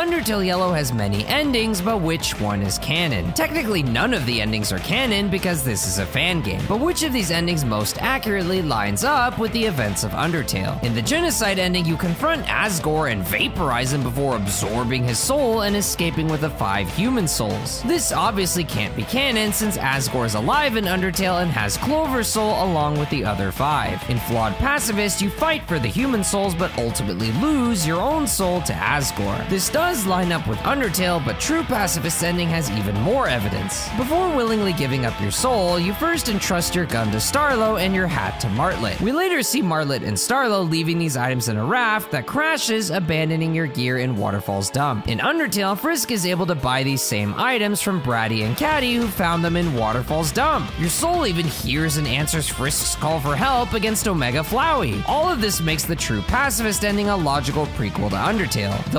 Undertale Yellow has many endings, but which one is canon? Technically, none of the endings are canon because this is a fan game, but which of these endings most accurately lines up with the events of Undertale? In the Genocide ending, you confront Asgore and vaporize him before absorbing his soul and escaping with the five human souls. This obviously can't be canon since Asgore is alive in Undertale and has Clover's soul along with the other five. In Flawed Pacifist, you fight for the human souls but ultimately lose your own soul to Asgore. This does line up with Undertale, but True Pacifist ending has even more evidence. Before willingly giving up your soul, you first entrust your gun to Starlo and your hat to Martlet. We later see Martlet and Starlo leaving these items in a raft that crashes, abandoning your gear in Waterfall's dump. In Undertale, Frisk is able to buy these same items from Bratty and Catty who found them in Waterfall's dump. Your soul even hears and answers Frisk's call for help against Omega Flowey. All of this makes the true pacifist ending a logical prequel to Undertale, though